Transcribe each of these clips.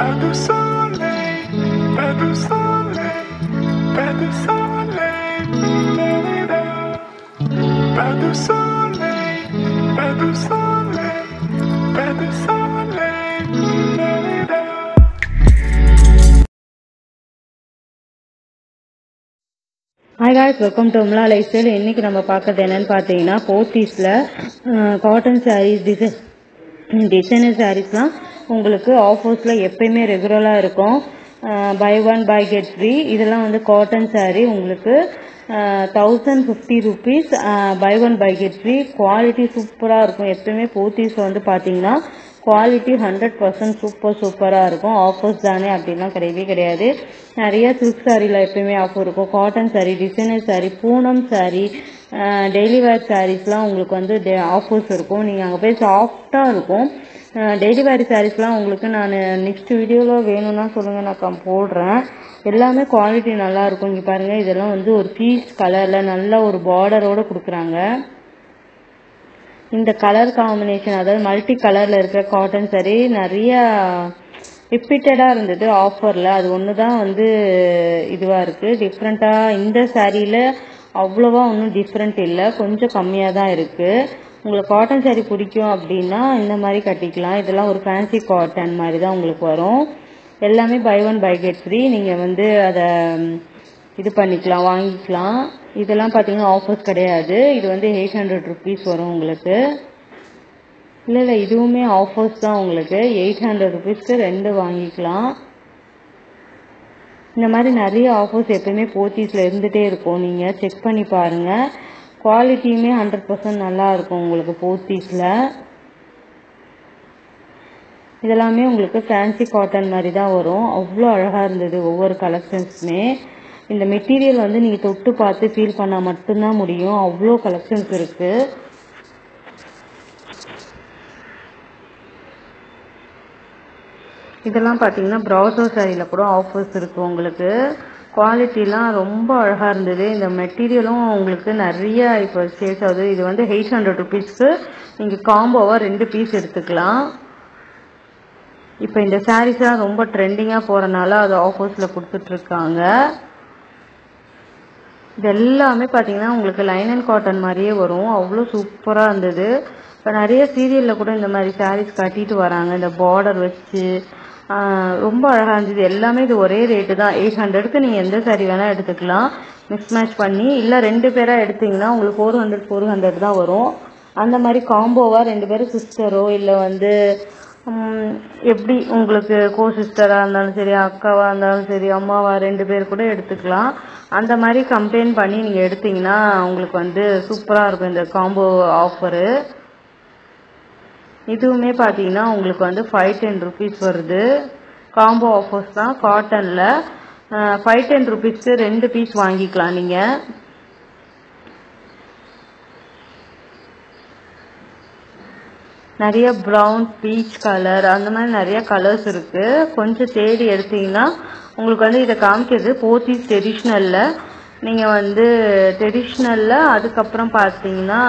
Pas de soleil, pas de soleil, pas de soleil, da-da-da. pas de soleil, pas de soleil, pas de soleil, da-da-da. Hi guys welcome to உம்லா life style இன்னைக்கு நம்ம பார்க்கறது என்னன்னு பார்த்தீங்கன்னா போத்தீஸில் cotton saris design designer சாரீஸ்லாம் உங்களுக்கு ஆஃபர்ஸில் எப்பயுமே ரெகுலராக இருக்கும். Buy one buy get free இதெல்லாம் வந்து காட்டன் சாரீ உங்களுக்கு thousand fifty rupees buy one buy get free quality சூப்பராக இருக்கும். எப்பயுமே போத்தீஸில் வந்து பார்த்தீங்கன்னா குவாலிட்டி ஹண்ட்ரட் பர்சன்ட் சூப்பர் சூப்பராக இருக்கும். ஆஃபர்ஸ் தானே அப்படிலாம் கிடையவே கிடையாது. நிறைய சில்க் சாரியில் எப்பயுமே ஆஃபர் இருக்கும். Cotton sari designer sari Poonam sari daily wear சாரீஸ்லாம் உங்களுக்கு வந்து ஆஃபர்ஸ் இருக்கும். நீங்கள் அங்கே போய் சாஃப்டாக இருக்கும். டெய்லி வேர் சாரீஸ்லாம் உங்களுக்கு நான் நெக்ஸ்ட் வீடியோவில் வேணும்னா சொல்லுங்கள் நான் போடுறேன். எல்லாமே குவாலிட்டி நல்லா இருக்கும். இங்கே பாருங்கள் இதெல்லாம் வந்து ஒரு பீஸ் கலரில் நல்ல ஒரு பார்டரோடு கொடுக்குறாங்க. இந்த கலர் காம்பினேஷன் அதாவது மல்டி கலரில் இருக்கிற காட்டன் சரி நிறைய ரிப்பீட்டடாக இருந்தது ஆஃபரில் அது ஒன்று தான் வந்து இதுவாக இருக்குது டிஃப்ரெண்ட்டாக இந்த சாரியில் அவ்வளோவா ஒன்றும் டிஃப்ரெண்ட் இல்லை. கொஞ்சம் கம்மியாக தான் இருக்குது உங்களுக்கு காட்டன் சாரீ பிடிக்கும் அப்படின்னா இந்த மாதிரி கட்டிக்கலாம். இதெல்லாம் ஒரு ஃபேன்சி காட்டன் மாதிரி தான் உங்களுக்கு வரும். எல்லாமே buy one buy get free நீங்கள் வந்து அதை இது பண்ணிக்கலாம் வாங்கிக்கலாம். இதெல்லாம் பார்த்தீங்கன்னா ஆஃபர்ஸ் கிடையாது. இது வந்து எயிட் ஹண்ட்ரட் ருபீஸ் வரும் உங்களுக்கு. இல்லை இல்லை இதுவுமே ஆஃபர்ஸ் தான் உங்களுக்கு. எயிட் ஹண்ட்ரட் ருபீஸ்க்கு ரெண்டு வாங்கிக்கலாம். இந்த மாதிரி நிறைய ஆஃபர்ஸ் எப்பயுமே போத்தீஸில் இருந்துகிட்டே இருக்கும். நீங்கள் செக் பண்ணி பாருங்கள் குவாலிட்டியுமே ஹண்ட்ரட் பர்சன்ட் நல்லாயிருக்கும் உங்களுக்கு போத்தீஸில். இதெல்லாமே உங்களுக்கு ஃபேன்சி காட்டன் மாதிரி தான் வரும். அவ்வளோ அழகாக இருந்தது ஒவ்வொரு கலெக்ஷன்ஸுமே இந்த மெட்டீரியல் வந்து நீங்கள் தொட்டு பார்த்து ஃபீல் பண்ணால் மட்டும்தான் முடியும். அவ்வளோ கலெக்ஷன்ஸ் இருக்குது இதெல்லாம் பார்த்தீங்கன்னா ப்ரௌசர் சாரியில் கூட ஆஃபர்ஸ் இருக்குது உங்களுக்கு. குவாலிட்டிலாம் ரொம்ப அழகாக இருந்தது. இந்த மெட்டீரியலும் உங்களுக்கு நிறைய இப்போ சேல்ஸ் ஆகுது. இது வந்து எயிட் ஹண்ட்ரட் ருபீஸ்க்கு நீங்கள் காம்போவாக ரெண்டு பீஸ் எடுத்துக்கலாம். இப்போ இந்த சாரீஸ்லாம் ரொம்ப ட்ரெண்டிங்காக போகிறனால அது ஆஃபர்ஸில் கொடுத்துட்ருக்காங்க. இது எல்லாமே பார்த்தீங்கன்னா உங்களுக்கு லைன் அண்ட் காட்டன் மாதிரியே வரும். அவ்வளோ சூப்பராக இருந்தது. இப்போ நிறைய சீரியலில் கூட இந்த மாதிரி சாரீஸ் கட்டிட்டு வராங்க. இந்த பார்டர் வச்சு ரொம்ப அழகாக இருந்தது. எல்லாமே இது ஒரே ரேட்டு தான். எயிட் ஹண்ட்ரடுக்கு நீங்கள் எந்த சாரீ வேணால் எடுத்துக்கலாம். மிக்ஸ் மேட்ச் பண்ணி இல்லை ரெண்டு பேராக எடுத்தீங்கன்னா உங்களுக்கு ஃபோர் ஹண்ட்ரட் ஃபோர் ஹண்ட்ரட் தான் வரும். அந்த மாதிரி காம்போவாக ரெண்டு பேரும் சிஸ்டரோ இல்லை வந்து எப்படி உங்களுக்கு கோ சிஸ்டராக இருந்தாலும் சரி அக்காவாக இருந்தாலும் சரி அம்மாவா ரெண்டு பேர் கூட எடுத்துக்கலாம். அந்த மாதிரி கம்பெயின் பண்ணி நீங்கள் எடுத்தீங்கன்னா உங்களுக்கு வந்து சூப்பராக இருக்கும் இந்த காம்போ ஆஃபரு இதுவுமே பார்த்தீங்கன்னா உங்களுக்கு வந்து ஃபைவ் டென் ருபீஸ் வருது. காம்போ ஆஃபர்ஸ் தான் காட்டனில் ஃபைவ் டென் ருபீஸ்க்கு ரெண்டு பீஸ் வாங்கிக்கலாம் நீங்கள் நிறைய ப்ரௌன் பீச் கலர் அந்த மாதிரி நிறைய கலர்ஸ் இருக்குது கொஞ்சம் தேடி எடுத்தீங்கன்னா உங்களுக்கு வந்து இதை காமிக்கிறது போத்தீஸ் ட்ரெடிஷ்னலில் நீங்கள் வந்து ட்ரெடிஷ்னலில் அதுக்கப்புறம் பார்த்தீங்கன்னா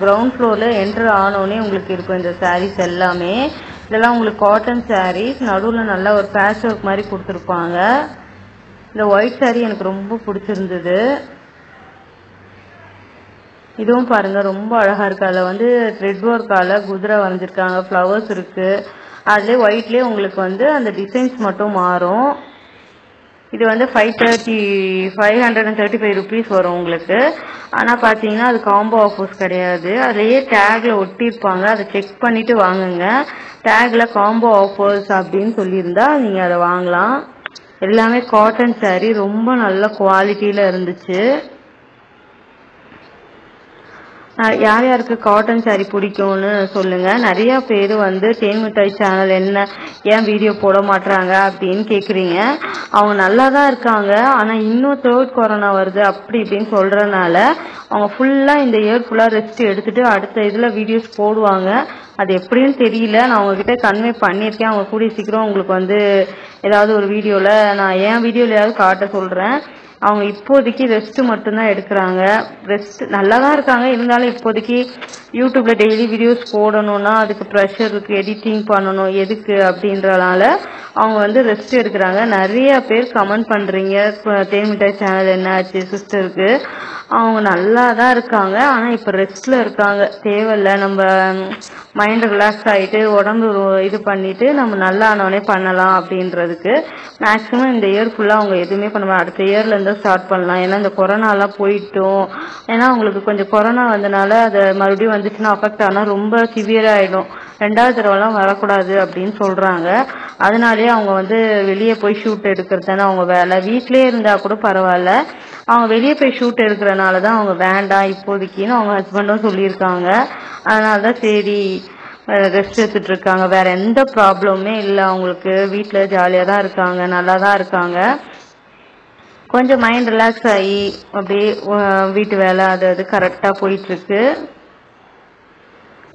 கிரவுண்ட் ஃப்ளோரில் என்ட்ரு ஆனோடனே உங்களுக்கு இருக்கும் இந்த சாரீஸ் எல்லாமே. இதெல்லாம் உங்களுக்கு காட்டன் சாரீஸ் நடுவில் நல்லா ஒரு பேட்ச் ஒர்க் மாதிரி கொடுத்துருப்பாங்க. இந்த ஒயிட் சாரீ எனக்கு ரொம்ப பிடிச்சிருந்தது. இதுவும் பாருங்கள் ரொம்ப அழகாக இருக்குது அதில் வந்து த்ரெட் ஒர்க்கால குதிரை வரைஞ்சிருக்காங்க ஃப்ளவர்ஸ் இருக்குது அதுலேயே ஒயிட்லேயே உங்களுக்கு வந்து அந்த டிசைன்ஸ் மட்டும் மாறும். இது வந்து five thirty five hundred and thirty five rupees வரும் உங்களுக்கு. ஆனால் பார்த்தீங்கன்னா அது காம்போ ஆஃபர்ஸ் கிடையாது. அதுலேயே டேக்ல ஒட்டியிருப்பாங்க. அதை செக் பண்ணிட்டு வாங்குங்க. டேக்ல காம்போ ஆஃபர்ஸ் அப்படின்னு சொல்லியிருந்தா நீங்கள் அதை வாங்கலாம். எல்லாமே காட்டன் சாரீ ரொம்ப நல்ல குவாலிட்டியில் இருந்துச்சு. யார் யாருக்கு காட்டன் சாரி பிடிக்கும்னு சொல்லுங்கள் நிறைய பேர் வந்து தேன் மிட்டாய் சேனல் என்ன ஏன் வீடியோ போட மாட்றாங்க அப்படின்னு கேட்குறீங்க அவங்க நல்லா தான் இருக்காங்க. ஆனால் இன்னும் தேர்ட் கொரோனா வருது அப்படி இப்படின்னு சொல்கிறனால அவங்க ஃபுல்லாக இந்த இயர் ஃபுல்லாக ரெஸ்ட் எடுத்துகிட்டு அடுத்த இதில் வீடியோஸ் போடுவாங்க. அது எப்படின்னு தெரியல. நான் உங்ககிட்ட கன்வே பண்ணியிருக்கேன். அவங்க கூடிய சீக்கிரம் உங்களுக்கு வந்து ஏதாவது ஒரு வீடியோவில் நான் என் வீடியோலயாவது காட்ட சொல்கிறேன் அவங்க இப்போதைக்கு ரெஸ்ட் மட்டும்தான் எடுக்கிறாங்க. ரெஸ்ட் நல்லா தான் இருக்காங்க. இருந்தாலும் இப்போதைக்கு யூடியூப்ல டெய்லி வீடியோஸ் போடணும்னா அதுக்கு ப்ரெஷர் இருக்கு எடிட்டிங் பண்ணணும் எதுக்கு அப்படின்றனால அவங்க வந்து ரெஸ்ட் எடுக்கிறாங்க. நிறைய பேர் கமெண்ட் பண்ணுறீங்க தேன்மிட்டாய் சேனல் என்ன ஆச்சு சிஸ்டருக்கு அவங்க நல்லா தான் இருக்காங்க. ஆனால் இப்போ ரெஸ்ட்டில் இருக்காங்க. தேவையில்ல. நம்ம மைண்ட் ரிலாக்ஸ் ஆகிட்டு உடம்பு இது பண்ணிட்டு நம்ம நல்லா ஆனவனே பண்ணலாம் அப்படின்றதுக்கு மேக்ஸிமம் இந்த இயர் ஃபுல்லாக அவங்க எதுவுமே பண்ண அடுத்த இயர்லேருந்து ஸ்டார்ட் பண்ணலாம். ஏன்னா இந்த கொரோனாலாம் போயிட்டோம். ஏன்னா அவங்களுக்கு கொஞ்சம் கொரோனா வந்தனால அது மறுபடியும் வந்துச்சுன்னா அஃபெக்ட் ஆனால் ரொம்ப சிவியராக ஆகிடும் ரெண்டாவது தடவைலாம் வரக்கூடாது அப்படின்னு சொல்கிறாங்க அதனாலேயே அவங்க வந்து வெளியே போய் ஷூட் எடுக்கிறது தானே அவங்க வேலை. வீட்டிலே இருந்தால் கூட பரவாயில்ல. அவங்க வெளியே போய் ஷூட் எடுக்கிறனால தான் அவங்க வேண்டாம். இப்போதைக்குன்னு அவங்க ஹஸ்பண்டும் சொல்லியிருக்காங்க. அதனால தான் சரி ரெஸ்ட் எடுத்துட்டு இருக்காங்க. வேற எந்த ப்ராப்ளமுமே இல்லை அவங்களுக்கு. வீட்டில் ஜாலியாக தான் இருக்காங்க. நல்லா தான் இருக்காங்க. கொஞ்சம் மைண்ட் ரிலாக்ஸ் ஆகி அப்படியே வீட்டு வேலை அது அது கரெக்டாக போயிட்டுருக்கு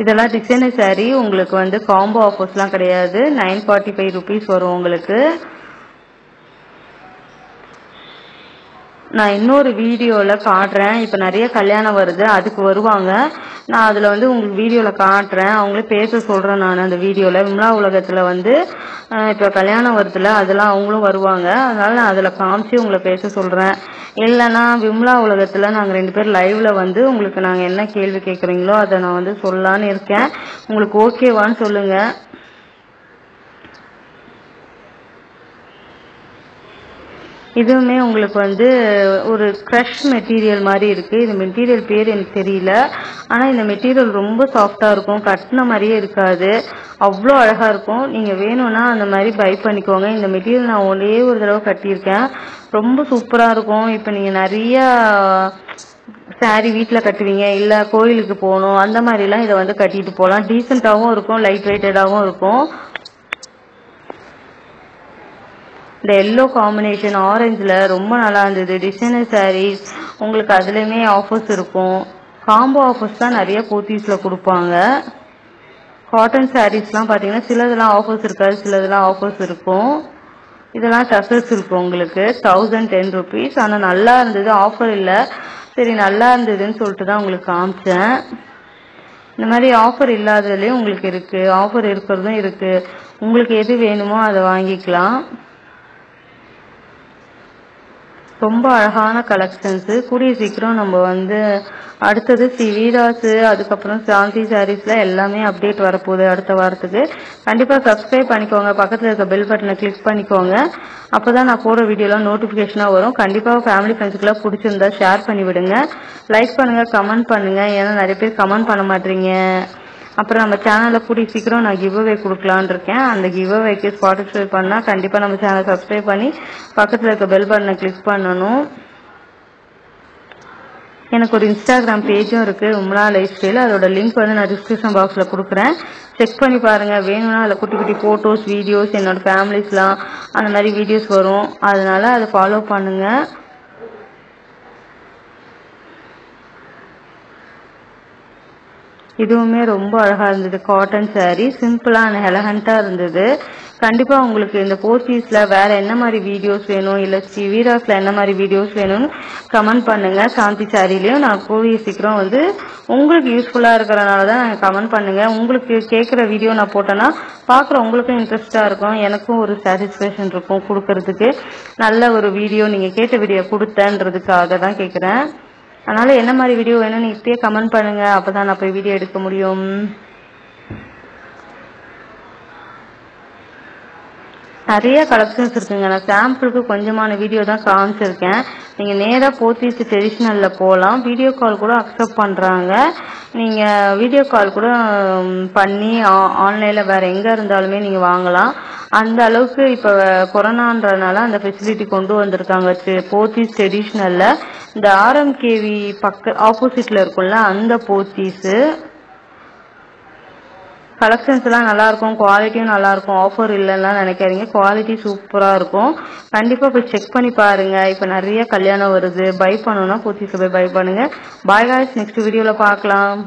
இதெல்லாம் டிசைனர் saree உங்களுக்கு வந்து காம்போ ஆஃபர்ஸ்லாம் கிடையாது. நைன் ஃபார்ட்டி ஃபைவ் ருபீஸ் வரும் உங்களுக்கு. நான் இன்னொரு வீடியோவில் காட்டுறேன். இப்போ நிறைய கல்யாணம் வருது அதுக்கு வருவாங்க. நான் அதில் வந்து உங்களுக்கு வீடியோவில் காட்டுறேன். அவங்களே பேச சொல்கிறேன் நான் அந்த வீடியோவில் விம்லா உலகத்தில் வந்து இப்போ கல்யாணம் வருதுல அதெல்லாம் அவங்களும் வருவாங்க. அதனால் நான் அதில் காமிச்சு உங்களை பேச சொல்கிறேன் இல்லைன்னா விம்லா உலகத்தில் நாங்கள் ரெண்டு பேர் லைவில் வந்து உங்களுக்கு நாங்கள் என்ன கேள்வி கேட்குறீங்களோ அதை நான் வந்து சொல்லலான்னு இருக்கேன். உங்களுக்கு ஓகேவான்னு சொல்லுங்கள் இதுவுமே உங்களுக்கு வந்து ஒரு க்ரஷ் மெட்டீரியல் மாதிரி இருக்குது இந்த மெட்டீரியல் பேர் எனக்கு தெரியல. ஆனால் இந்த மெட்டீரியல் ரொம்ப சாஃப்டாக இருக்கும். கட்டின மாதிரியே இருக்காது. அவ்வளோ அழகாக இருக்கும். நீங்கள் வேணும்னா அந்த மாதிரி பை பண்ணிக்கோங்க. இந்த மெட்டீரியல் நான் ஒரே ஒரு தடவை கட்டியிருக்கேன். ரொம்ப சூப்பராக இருக்கும். இப்போ நீங்கள் நிறையா சாரி வீட்டில் கட்டுவீங்க. இல்லை கோயிலுக்கு போகணும். அந்த மாதிரிலாம் இதை வந்து கட்டிட்டு போகலாம். டீசெண்டாகவும் இருக்கும். லைட் வெயிட்டடாகவும் இருக்கும். இந்த எல்லோ காம்பினேஷன் ஆரஞ்சில் ரொம்ப நல்லா இருந்தது. டிசைனர் சாரீஸ் உங்களுக்கு அதுலேயுமே ஆஃபர்ஸ் இருக்கும். காம்போ ஆஃபர்ஸ் தான் நிறைய போத்தீஸில் கொடுப்பாங்க. காட்டன் சாரீஸ்லாம் பார்த்தீங்கன்னா சிலதெல்லாம் ஆஃபர்ஸ் இருக்காது சிலதெல்லாம் ஆஃபர்ஸ் இருக்கும். இதெல்லாம் டசல்ஸ் இருக்கும் உங்களுக்கு தௌசண்ட் டென் ருபீஸ் ஆனால் நல்லா இருந்தது ஆஃபர் இல்லை. சரி நல்லா இருந்ததுன்னு சொல்லிட்டு தான் உங்களுக்கு காமிச்சேன். இந்த மாதிரி ஆஃபர் இல்லாததுலேயும் உங்களுக்கு இருக்குது ஆஃபர் இருக்கிறதும் இருக்குது உங்களுக்கு எது வேணுமோ அதை வாங்கிக்கலாம். ரொம்ப அழகான கலெக்ஷன்ஸு கூடிய சீக்கிரம் நம்ம வந்து அடுத்தது ஸ்ரீ அதுக்கப்புறம் சாந்தி சாரீஸில் எல்லாமே அப்டேட் வரப்போகுது அடுத்த வாரத்துக்கு. கண்டிப்பாக சப்ஸ்கிரைப் பண்ணிக்கோங்க. பக்கத்தில் இருக்க பெல் பட்டனை கிளிக் பண்ணிக்கோங்க. அப்போ தான் நான் போடுற வீடியோலாம் நோட்டிஃபிகேஷனாக வரும். கண்டிப்பாக ஃபேமிலி ஃப்ரெண்ட்ஸ்க்குலாம் பிடிச்சிருந்தா ஷேர் பண்ணி விடுங்க லைக் பண்ணுங்கள் கமெண்ட் பண்ணுங்கள் ஏன்னா நிறைய பேர் கமெண்ட் பண்ண மாட்டீங்க. அப்புறம் நம்ம சேனலில் கூடிய சீக்கிரம் நான் கிவ் அவே கொடுக்கலான்னு இருக்கேன். அந்த கிவ் அவேக்கு பார்ட்டிசிபேட் பண்ணால் கண்டிப்பாக நம்ம சேனலை சப்ஸ்கிரைப் பண்ணி பக்கத்தில் இருக்க பெல் பட்டனை கிளிக் பண்ணணும். எனக்கு ஒரு இன்ஸ்டாகிராம் பேஜும் இருக்குது உம்ரா லைஃப் ஸ்டைல் அதோட லிங்க் வந்து நான் டிஸ்கிரிப்ஷன் பாக்ஸில் கொடுக்குறேன். செக் பண்ணி பாருங்கள் வேணும்னா அதில் குட்டி குட்டி ஃபோட்டோஸ் வீடியோஸ் என்னோட ஃபேமிலிஸ்லாம் அந்த மாதிரி வீடியோஸ் வரும். அதனால அதை ஃபாலோ பண்ணுங்கள் இதுவுமே ரொம்ப அழகா இருந்தது. காட்டன் saree சிம்பிளா அண்ட் எலகண்டா இருந்தது. கண்டிப்பா உங்களுக்கு இந்த போர்ச்சீஸ்ல வேற என்ன மாதிரி வீடியோஸ் வேணும்? இல்ல ஸ்ரீ என்ன மாதிரி வீடியோஸ் வேணும்னு கமெண்ட் பண்ணுங்க. சாந்தி சாரிலையும் நான் கூடிய சீக்கிரம் வந்து உங்களுக்கு யூஸ்ஃபுல்லா இருக்கிறனால தான் நாங்கள் கமெண்ட் பண்ணுங்க. உங்களுக்கு கேட்குற வீடியோ நான் போட்டேன்னா பார்க்குற உங்களுக்கும் இன்ட்ரெஸ்டா இருக்கும். எனக்கும் ஒரு சாட்டிஸ்ஃபேக்ஷன் இருக்கும் கொடுக்கறதுக்கு. நல்ல ஒரு வீடியோ நீங்க கேட்ட வீடியோ கொடுத்தேன்றதுக்காக தான் கேட்குறேன் அதனால என்ன மாதிரி வீடியோ வேணும்னு இப்பயே கமெண்ட் பண்ணுங்க. அப்பதான் நான் போய் வீடியோ எடுக்க முடியும். நிறைய கலெக்ஷன்ஸ் இருக்குங்க. நான் சாம்பிளுக்கு கொஞ்சமான வீடியோ தான் காமிச்சிருக்கேன். நீங்க நேராக போத்தீஸ் ட்ரெடிஷ்னலில் போகலாம் வீடியோ கால் கூட அக்செப்ட் பண்றாங்க. நீங்க வீடியோ கால் கூட பண்ணி ஆன்லைன்ல வேற எங்கே இருந்தாலுமே நீங்க வாங்கலாம். அந்த அளவுக்கு இப்போ கொரோனான்றனால அந்த ஃபெசிலிட்டி கொண்டு வந்திருக்காங்க. போத்தீஸ் ட்ரெடிஷ்னலில் இந்த ஆர்எம்கேவி பக்க ஆப்போசிட்டில் இருக்கும்ல அந்த போத்தீஸு கலெக்ஷன்ஸ் எல்லாம் நல்லா இருக்கும் குவாலிட்டியும் நல்லா இருக்கும் ஆஃபர் இல்லைன்னா நினைக்காதீங்க. குவாலிட்டி சூப்பராக இருக்கும். கண்டிப்பாக போய் செக் பண்ணி பாருங்க. இப்போ நிறைய கல்யாணம் வருது. பை பண்ணணும்னா போத்தீஸ்ல போய் பை பண்ணுங்க. பாய் காய்ஸ் நெக்ஸ்ட் வீடியோவில் பார்க்கலாம்.